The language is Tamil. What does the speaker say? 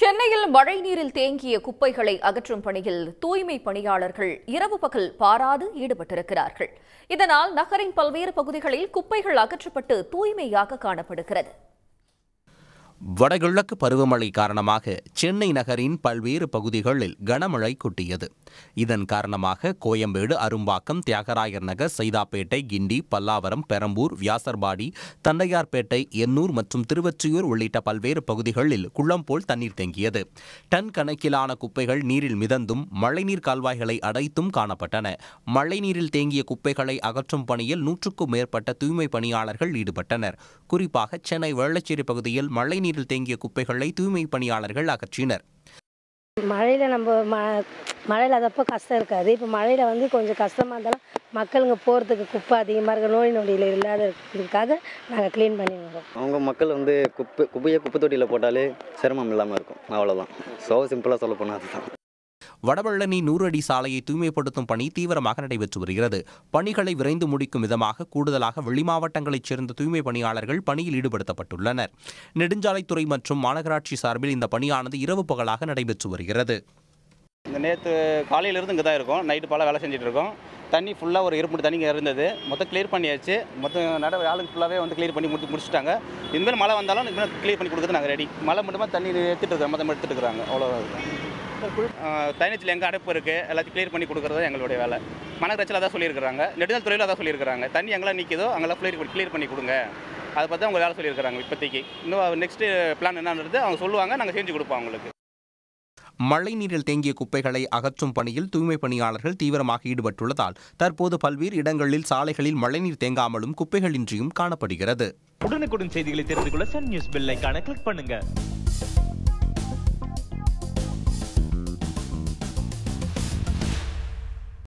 சென்னையில் மழைநீரில் தேங்கிய குப்பைகளை அகற்றும் பணியில் தூய்மை பணியாளர்கள் இரவு பகல் பாராது ஈடுபட்டிருக்கிறார்கள். இதனால் நகரின் பல்வேறு பகுதிகளில் குப்பைகள் அகற்றப்பட்டு தூய்மையாக காணப்படுகிறது. வடகிழக்கு பருவமழை காரணமாக சென்னை நகரின் பல்வேறு பகுதிகளில் கனமழை கொட்டியது. இதன் காரணமாக கோயம்பேடு அரும்பாக்கம் தியாகராயர் நகர் சைதாப்பேட்டை கிண்டி பல்லாவரம் பெரம்பூர் வியாசர்பாடி தண்டையார்பேட்டை எண்ணூர் மற்றும் திருவொற்றியூர் உள்ளிட்ட பல்வேறு பகுதிகளில் குளம் போல் தண்ணீர் தேங்கியது. டன் கணக்கிலான குப்பைகள் நீரில் மிதந்தும் மழைநீர் கால்வாய்களை அடைத்தும் காணப்பட்டன. மழைநீரில் தேங்கிய குப்பைகளை அகற்றும் பணியில் நூற்றுக்கும் மேற்பட்ட தூய்மை பணியாளர்கள் ஈடுபட்டனர். குறிப்பாக சென்னை வேளச்சேரி பகுதியில் மழைநீரில் தேங்கிய குப்பைகளை தூய்மை பணியாளர்கள் அகற்றினர். மழையில் நம்ம ம மழை இல்லாதப்போ கஷ்டம் இருக்காது. இப்போ மழையில் வந்து கொஞ்சம் கஷ்டமாக இருந்தாலும் மக்களுங்க போகிறதுக்கு குப்பை அதிகமாக இருக்க நோய் நொடியில் இல்லாத இருக்கிறதுக்காக நாங்கள் க்ளீன் பண்ணி வரோம். அவங்க மக்கள் வந்து குப்பை குப்பையை குப்பை தொட்டியில் போட்டாலே சிரமம் இல்லாமல் இருக்கும். அவ்வளோதான் ஸோ சிம்பிளாக சொல்ல போனால் அதுதான். வடவள்ளனி நூறு அடி சாலையை தூய்மைப்படுத்தும் பணி தீவிரமாக நடைபெற்று வருகிறது. பணிகளை விரைந்து முடிக்கும் விதமாக கூடுதலாக வெளி மாவட்டங்களைச் சேர்ந்த தூய்மை பணியாளர்கள் பணியில் ஈடுபடுத்தப்பட்டுள்ளனர். நெடுஞ்சாலைத்துறை மற்றும் மாநகராட்சி சார்பில் இந்த பணியானது இரவு பகலாக நடைபெற்று வருகிறது. இந்த நேற்று காலையிலேருந்து இங்கே தான் இருக்கோம். நைட்டு பல வேலை செஞ்சுட்டு இருக்கோம். தண்ணி ஃபுல்லாக ஒரு இருப்பு தண்ணி இருந்தது. மொத்தம் கிளியர் பண்ணியாச்சு. மொத்தம் நட ஆளுங்க ஃபுல்லாகவே வந்து கிளியர் பண்ணி முடிச்சு முடிச்சுட்டாங்க. இனிமேல் மழை வந்தாலும் இனிமேல் கிளியர் பண்ணி கொடுக்குறது நாங்கள் ரெடி மழை மட்டுமா தண்ணி எடுத்துகிட்டு இருக்கிறோம். மொத்தம் எடுத்துட்டு இருக்கிறாங்க. அவ்வளோ தனிச்சில் எங்கே அடைப்பு இருக்குது எல்லாத்தையும் கிளியர் பண்ணி கொடுக்குறது எங்களுடைய வேலை. மனக்கரைச்சல் அதான் சொல்லியிருக்கிறாங்க. நெடுதல் துறையில் அதான் சொல்லியிருக்கிறாங்க. தண்ணி எங்கெல்லாம் நிற்கிதோ அங்கெல்லாம் க்ளியர் கிளியர் பண்ணி கொடுங்க. அதை பார்த்து அவங்க வேலை சொல்லியிருக்கிறாங்க இப்போதைக்கு. இன்னும் நெக்ஸ்ட்டு பிளான் என்னன்றது அவங்க சொல்லுவாங்க நாங்கள் செஞ்சு கொடுப்போம் அவங்களுக்கு. மழைநீரில் தேங்கிய குப்பைகளை அகற்றும் பணியில் தூய்மை பணியாளர்கள் தீவிரமாக ஈடுபட்டுள்ளதால் தற்போது பல்வேறு இடங்களில் சாலைகளில் மழைநீர் தேங்காமலும் குப்பைகளின்றியும் காணப்படுகிறது. உடனுக்குடன் செய்திகளை தெரிந்து கொள்ள சன் நியூஸ் பெல் கிளிக் பண்ணுங்க.